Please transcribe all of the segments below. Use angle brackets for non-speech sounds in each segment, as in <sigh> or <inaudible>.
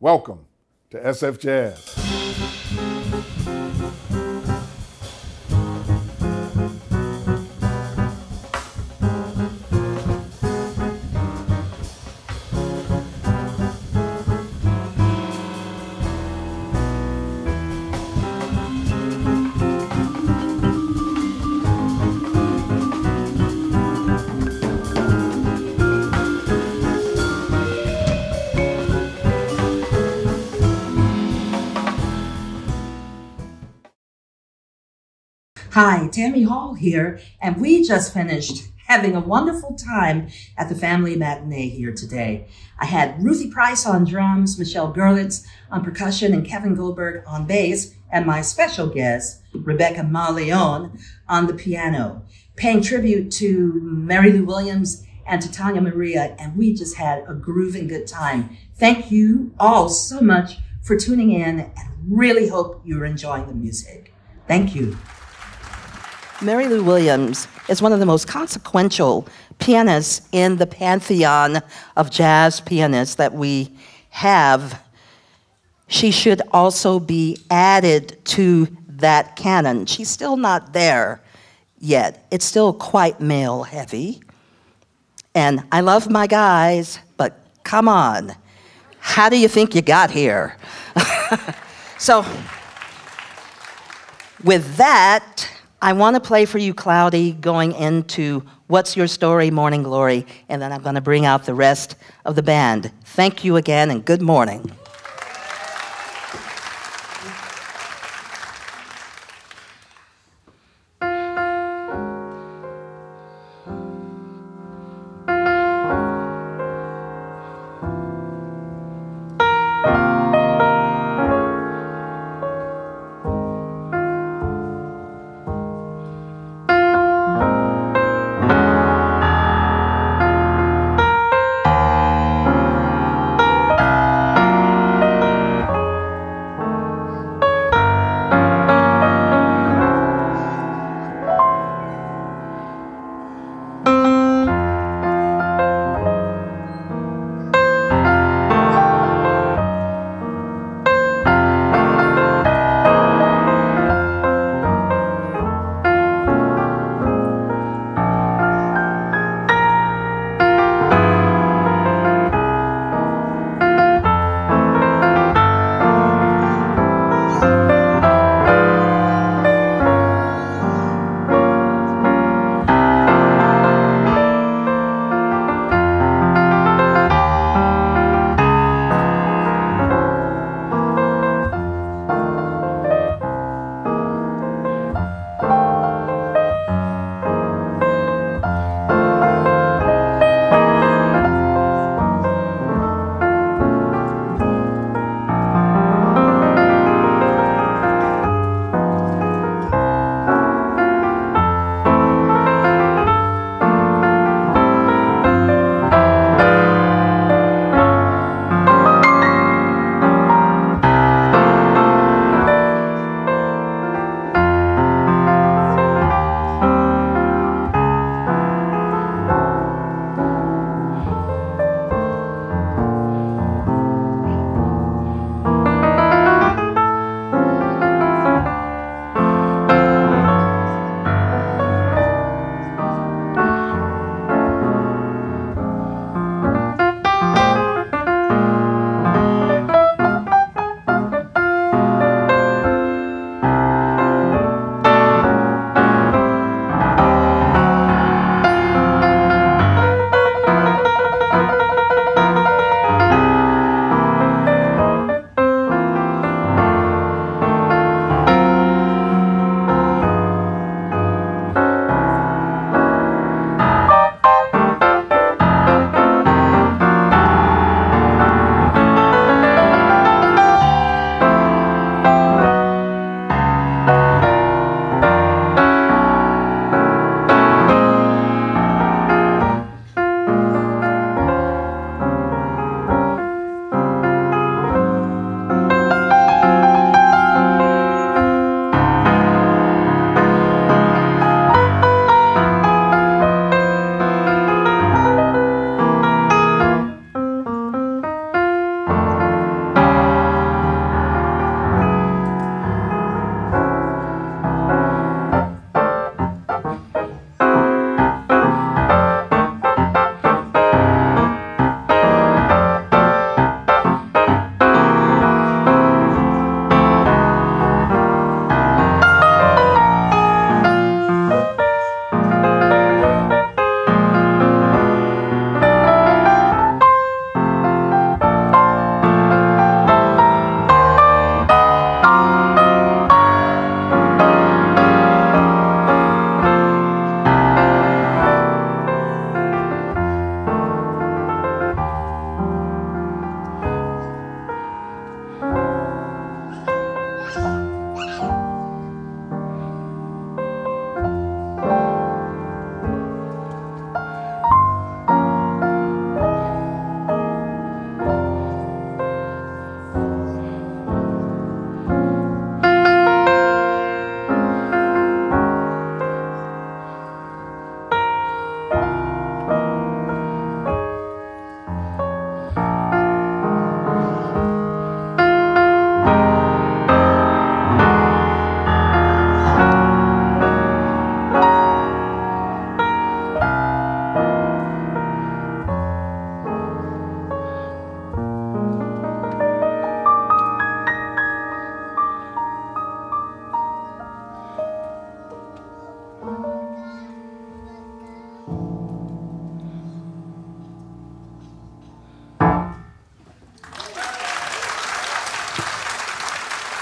Welcome to SF Jazz. Hi, Tammy Hall here, and we just finished having a wonderful time at the family matinee here today. I had Ruthie Price on drums, Michelle Goerlitz on percussion, and Kevin Goldberg on bass, and my special guest, Rebecca Mauleon, on the piano, paying tribute to Mary Lou Williams and to Tania Maria, and we just had a grooving good time. Thank you all so much for tuning in, and really hope you're enjoying the music. Thank you. Mary Lou Williams is one of the most consequential pianists in the pantheon of jazz pianists that we have. She should also be added to that canon. She's still not there yet. It's still quite male heavy. And I love my guys, but come on. How do you think you got here? <laughs> so, with that, I want to play for you, Cloudy, going into What's Your Story, Morning Glory, and then I'm going to bring out the rest of the band. Thank you again, and good morning.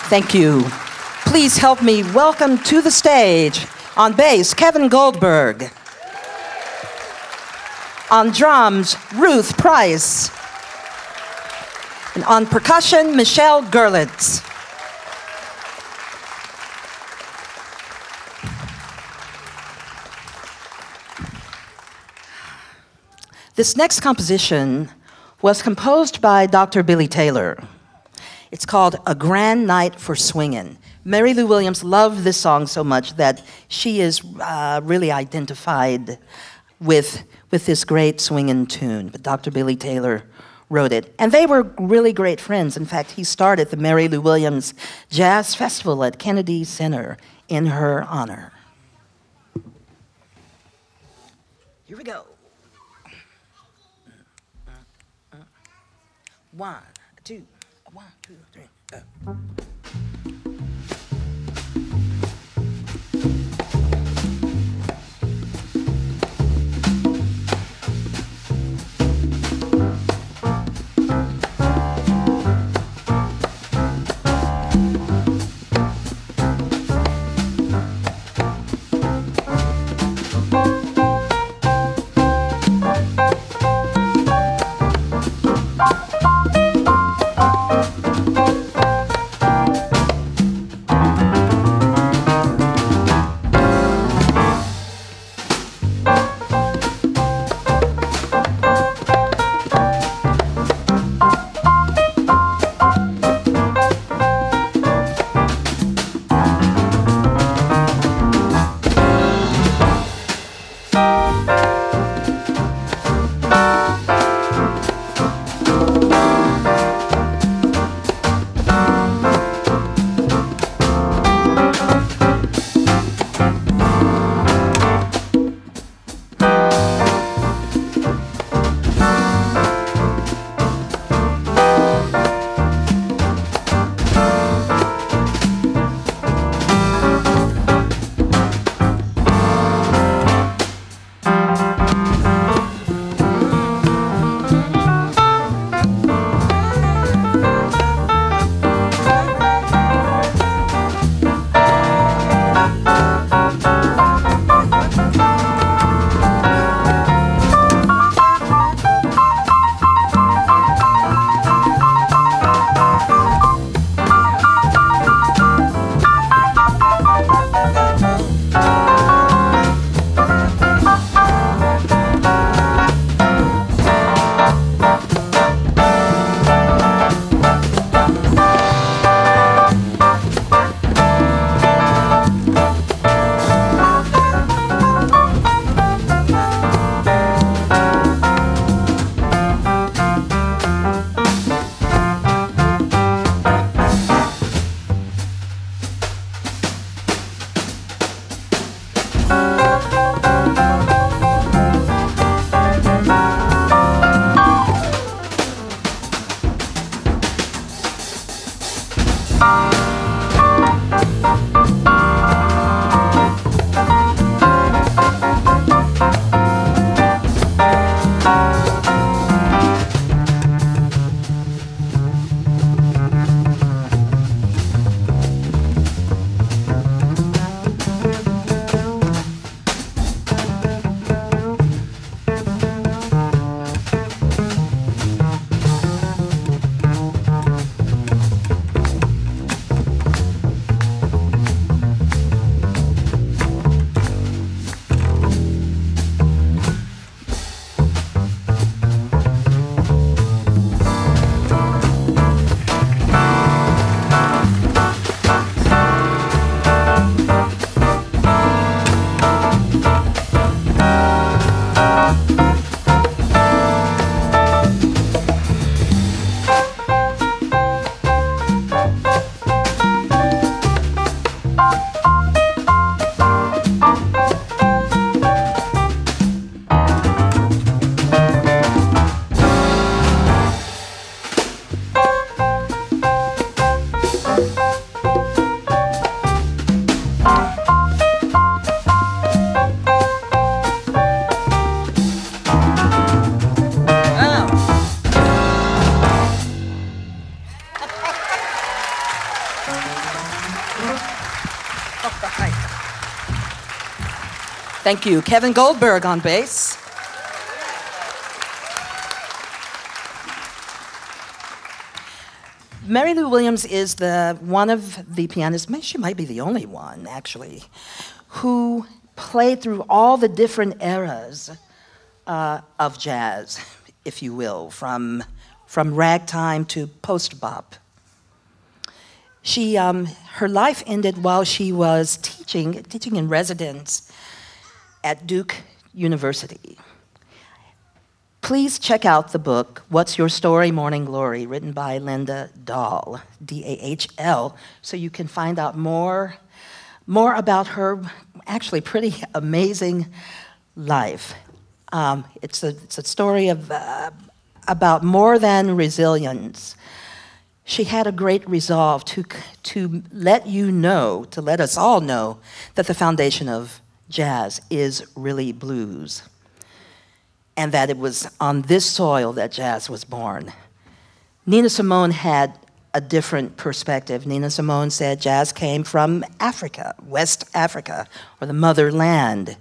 Thank you. Please help me welcome to the stage on bass, Kevin Goldberg. On drums, Ruth Price. And on percussion, Michelle Goerlitz. This next composition was composed by Dr. Billy Taylor. It's called A Grand Night for Swingin'. Mary Lou Williams loved this song so much that she is uh, really identified with, with this great swingin' tune. But Dr. Billy Taylor wrote it. And they were really great friends. In fact, he started the Mary Lou Williams Jazz Festival at Kennedy Center in her honor. Here we go. One, three, go. Thank you. Kevin Goldberg on bass. Mary Lou Williams is the one of the pianists, she might be the only one actually, who played through all the different eras uh, of jazz, if you will, from, from ragtime to post bop. She, um, her life ended while she was teaching, teaching in residence at Duke University. Please check out the book, What's Your Story, Morning Glory, written by Linda Dahl, D A H L, so you can find out more, more about her actually pretty amazing life. Um, it's, a, it's a story of, uh, about more than resilience. She had a great resolve to, to let you know, to let us all know, that the foundation of jazz is really blues and that it was on this soil that jazz was born. Nina Simone had a different perspective. Nina Simone said jazz came from Africa, West Africa, or the motherland.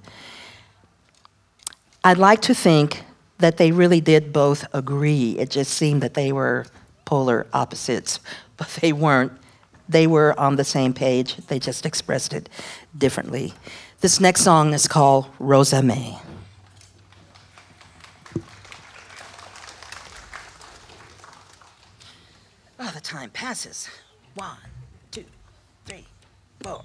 I'd like to think that they really did both agree. It just seemed that they were polar opposites, <laughs> but they weren't. They were on the same page, they just expressed it differently. This next song is called Rosa May. Oh, the time passes. One, two, three, four.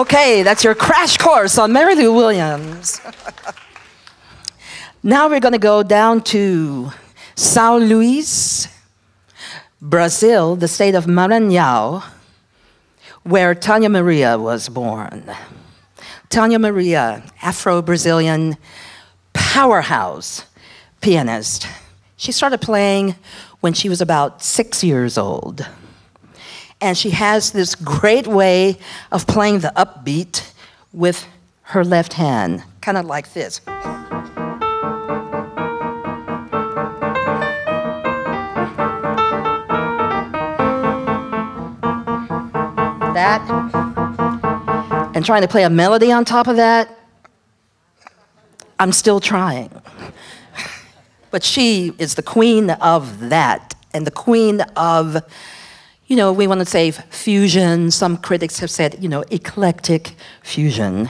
Okay, that's your crash course on Mary Lou Williams. <laughs> now we're going to go down to Sao Luís, Brazil, the state of Maranhão, where Tania Maria was born. Tania Maria, Afro Brazilian powerhouse pianist. She started playing when she was about six years old. And she has this great way of playing the upbeat with her left hand, kind of like this. That, and trying to play a melody on top of that, I'm still trying. But she is the queen of that, and the queen of you know, we want to say fusion. Some critics have said, you know, eclectic fusion.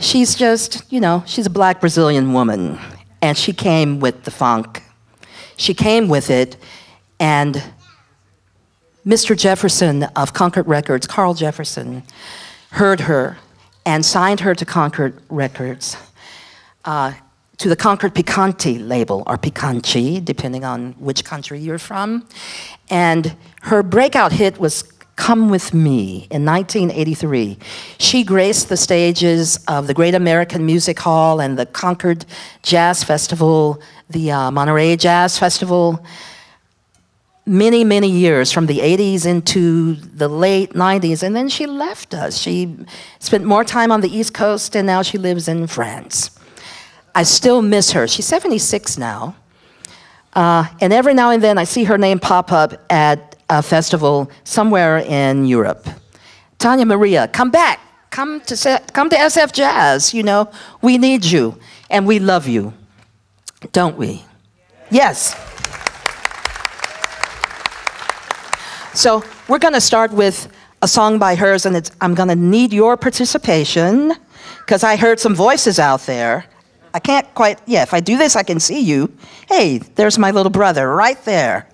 She's just, you know, she's a black Brazilian woman, and she came with the funk. She came with it, and Mr. Jefferson of Concord Records, Carl Jefferson, heard her and signed her to Concord Records. Uh, to the Concord Picante label, or Picanchi, depending on which country you're from. And her breakout hit was Come With Me in 1983. She graced the stages of the Great American Music Hall and the Concord Jazz Festival, the uh, Monterey Jazz Festival, many, many years from the 80s into the late 90s. And then she left us. She spent more time on the East Coast and now she lives in France. I still miss her. She's 76 now. Uh, and every now and then I see her name pop up at a festival somewhere in Europe. Tania Maria, come back. Come to, come to SF Jazz. You know, we need you and we love you. Don't we? Yes. So we're going to start with a song by hers, and it's I'm going to need your participation because I heard some voices out there. I can't quite, yeah, if I do this, I can see you. Hey, there's my little brother right there.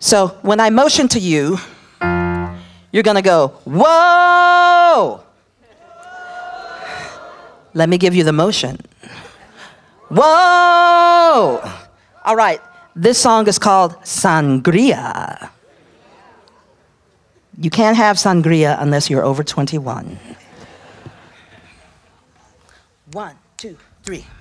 So when I motion to you, you're going to go, whoa! Let me give you the motion. Whoa! All right, this song is called Sangria. You can't have sangria unless you're over 21. One three.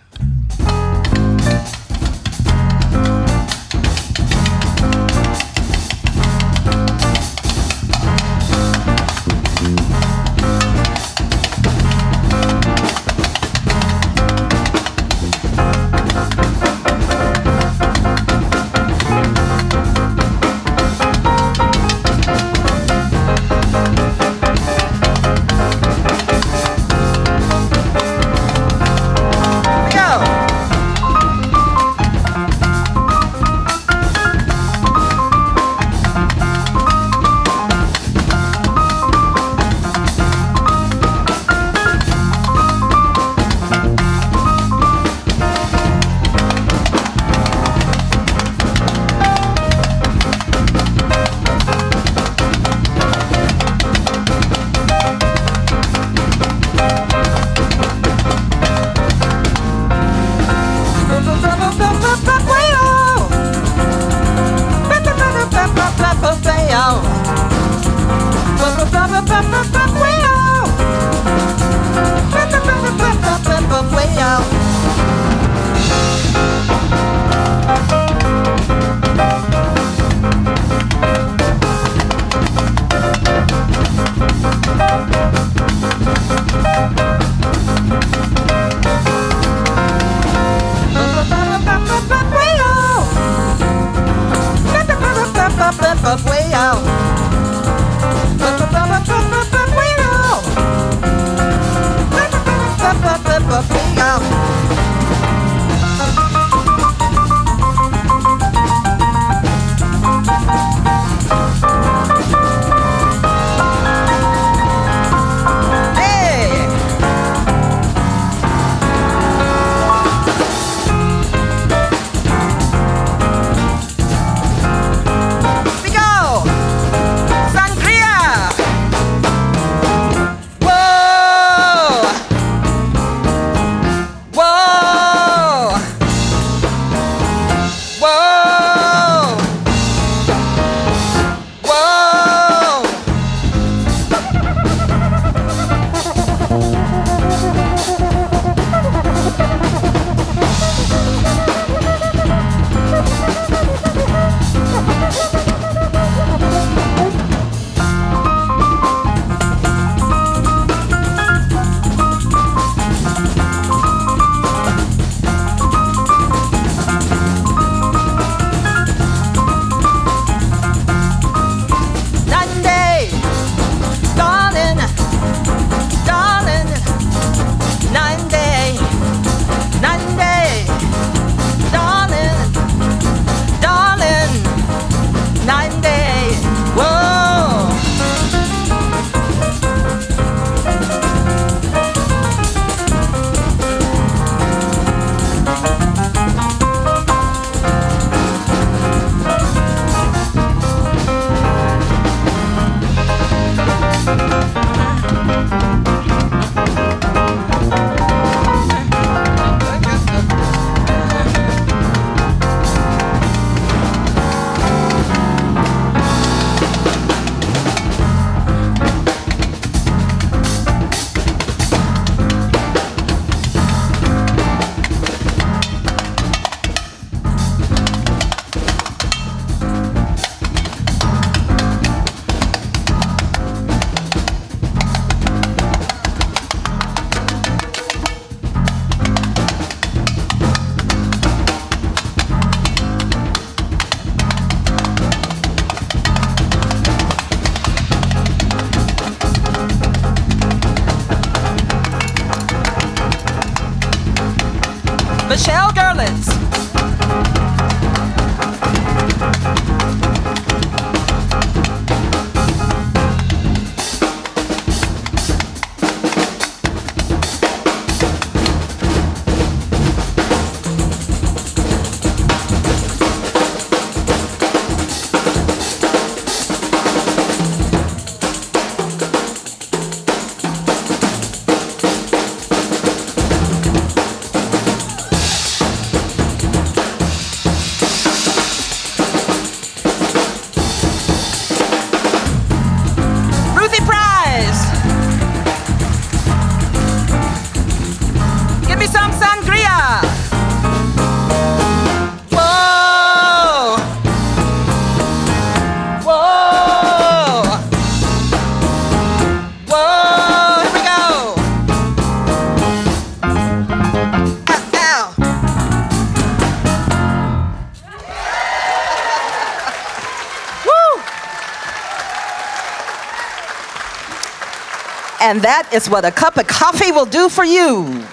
And that is what a cup of coffee will do for you.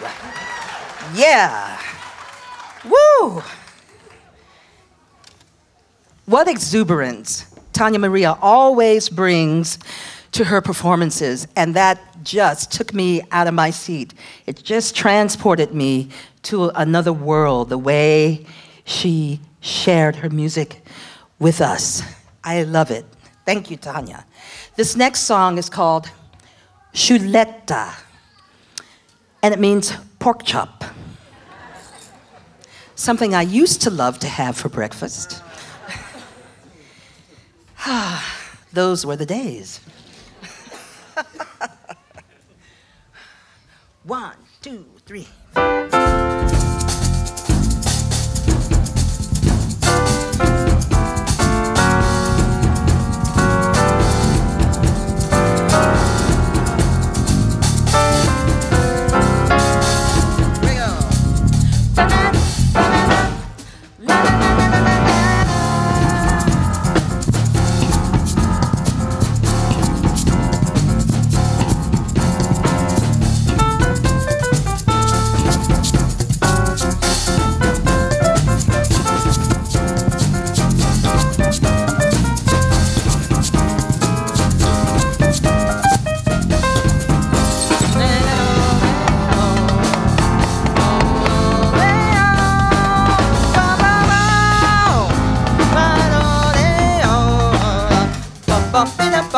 Yeah. Woo! What exuberance Tania Maria always brings to her performances, and that just took me out of my seat. It just transported me to another world, the way she shared her music with us. I love it. Thank you, Tania. This next song is called Chuleta, and it means pork chop. Something I used to love to have for breakfast. <sighs> Those were the days. <laughs> One, two, three.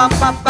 pop, pop.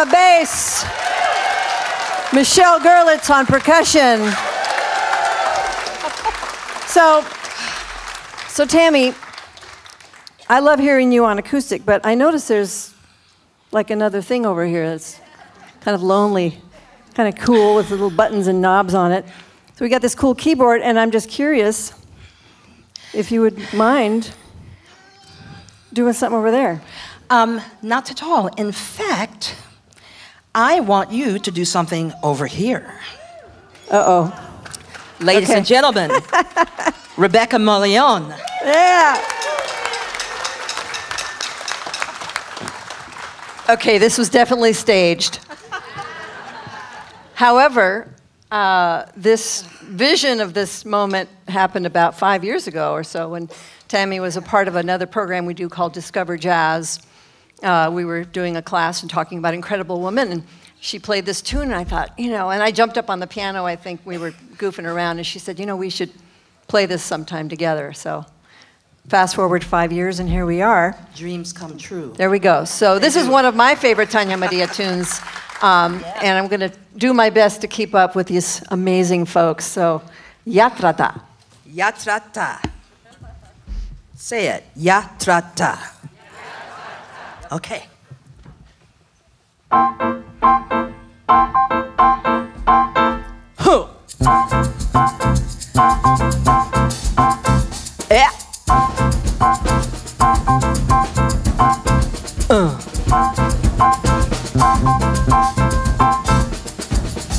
The bass. Michelle Goerlitz on percussion. So, so Tammy, I love hearing you on acoustic, but I notice there's like another thing over here that's kind of lonely, kind of cool with little buttons and knobs on it. So we got this cool keyboard, and I'm just curious if you would mind doing something over there. Um, not at all. In fact, I want you to do something over here. Uh oh. Ladies Okay. and gentlemen, <laughs> Rebecca Mauleón. Yeah. Okay, this was definitely staged. However, uh, this vision of this moment happened about five years ago or so when Tammy was a part of another program we do called Discover Jazz. Uh, we were doing a class and talking about incredible women, and she played this tune, and I thought, you know, and I jumped up on the piano. I think we were goofing around, and she said, you know, we should play this sometime together. So, fast forward five years, and here we are. Dreams come true. There we go. So this is one of my favorite Tania Maria tunes, um, <laughs> and I'm going to do my best to keep up with these amazing folks. So, Yatrata. Yatrata. Say it. Yatrata. Okay. Huh. Yeah. Uh.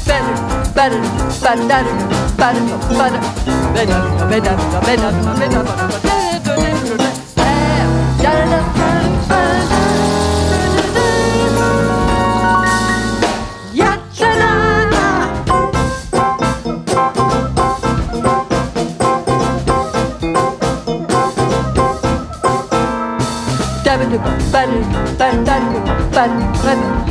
Better, better, better, better, better, better, better, better, better, better, better, better, better, better, better Sunny, Sunny.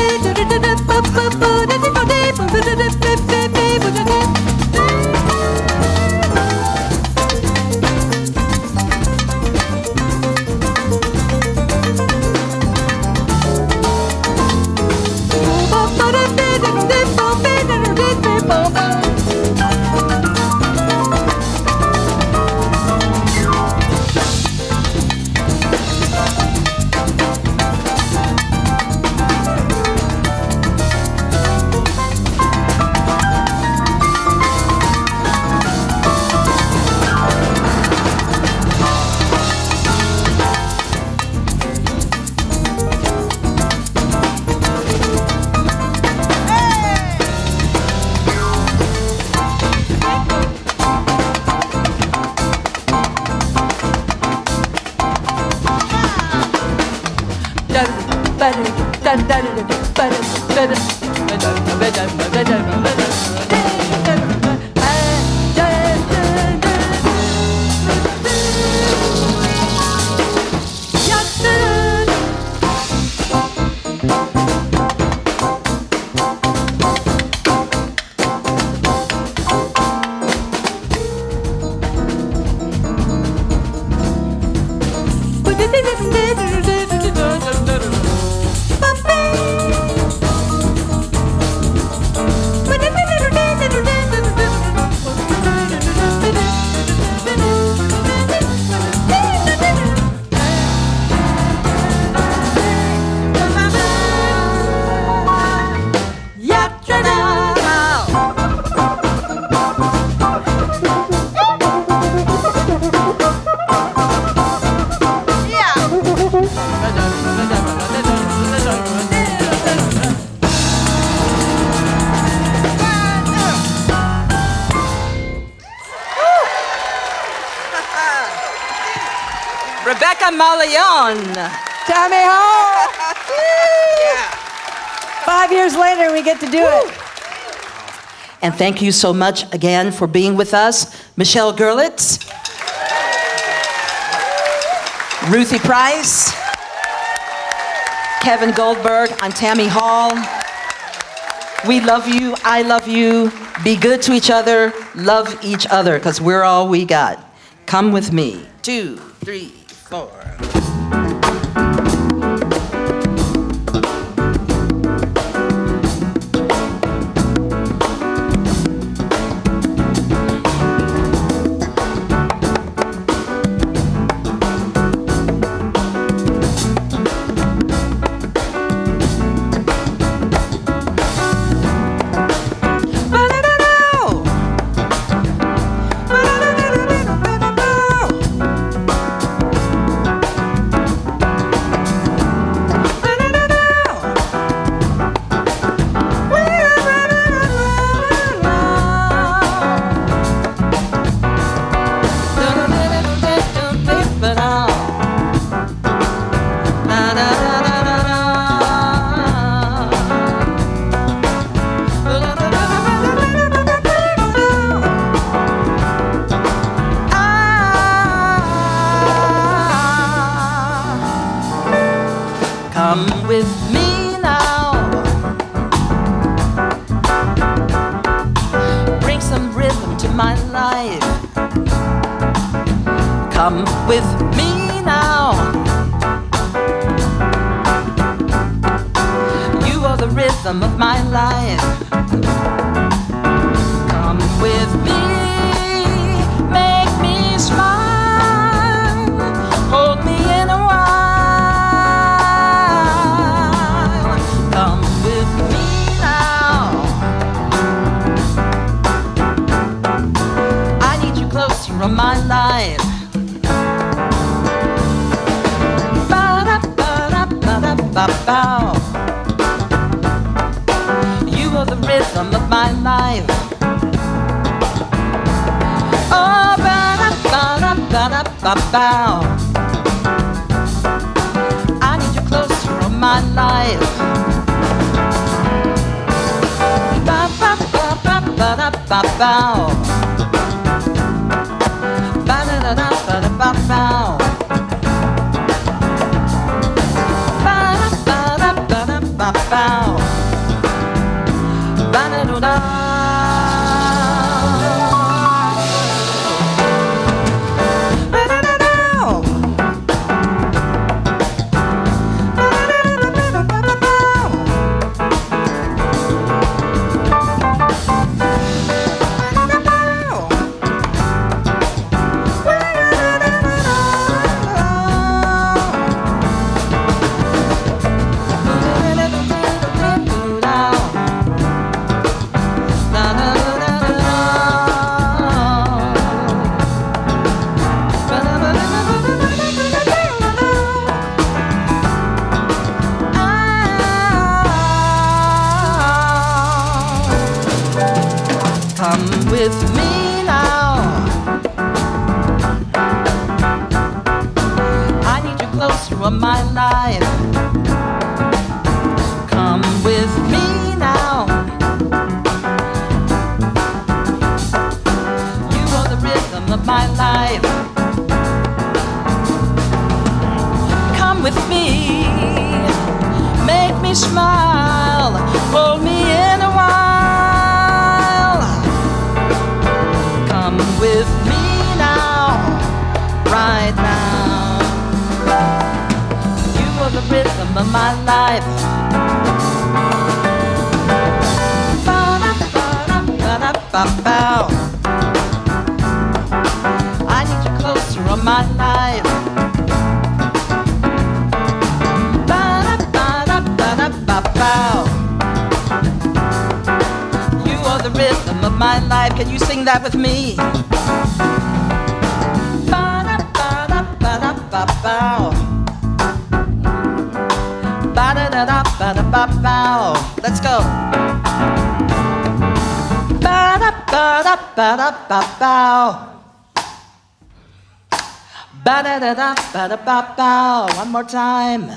Mauleón. Tammy Hall! <laughs> Five years later, we get to do it. And thank you so much again for being with us, Michelle Goerlitz, Ruthie Price, Kevin Goldberg, I'm Tammy Hall. We love you. I love you. Be good to each other. Love each other because we're all we got. Come with me. Two, three, four. Ba-da-ba-da-ba-da-ba-bow. I need you close, you're on my life. Ba-ba-ba-ba-ba-da-ba-bow. Ba-da-da-da-ba-da-ba-bow. That with me? Let's go. One more time.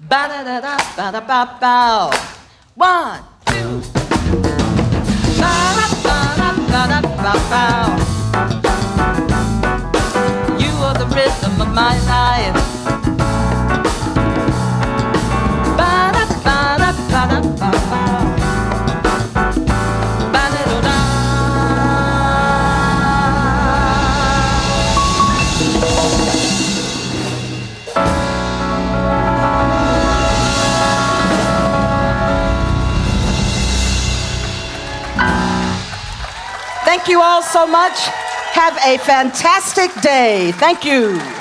Ba-da-ba-da-ba-da-ba-bow. Ba-da-da-da-ba-da-ba-bow. One, two. Ba-da-ba-da-ba-da-ba-bow. You are the rhythm of my life. You all so much. Have a fantastic day. Thank you.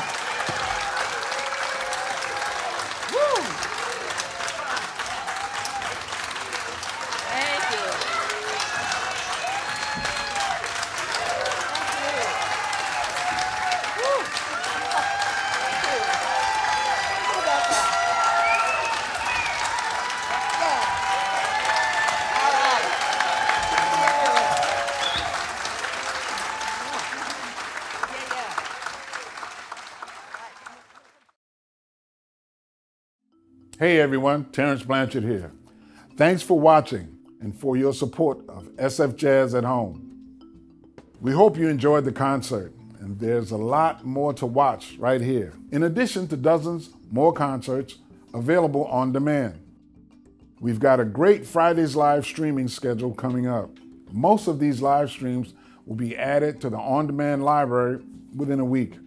Hey everyone, Terence Blanchard here. Thanks for watching and for your support of SF Jazz at Home. We hope you enjoyed the concert, and there's a lot more to watch right here, in addition to dozens more concerts available on demand. We've got a great Friday's live streaming schedule coming up. Most of these live streams will be added to the on demand library within a week.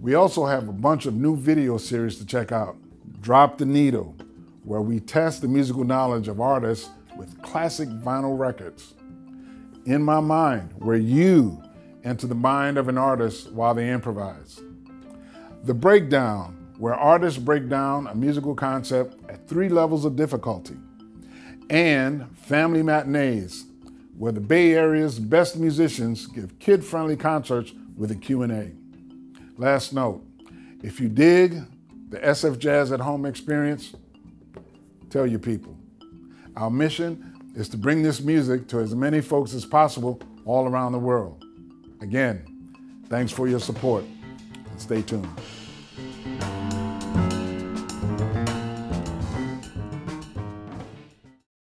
We also have a bunch of new video series to check out. Drop the Needle, where we test the musical knowledge of artists with classic vinyl records. In My Mind, where you enter the mind of an artist while they improvise. The Breakdown, where artists break down a musical concept at three levels of difficulty. And Family Matinees, where the Bay Area's best musicians give kid-friendly concerts with a Q&A. Last note, if you dig the SF Jazz at Home experience, tell your people. Our mission is to bring this music to as many folks as possible all around the world. Again, thanks for your support and stay tuned.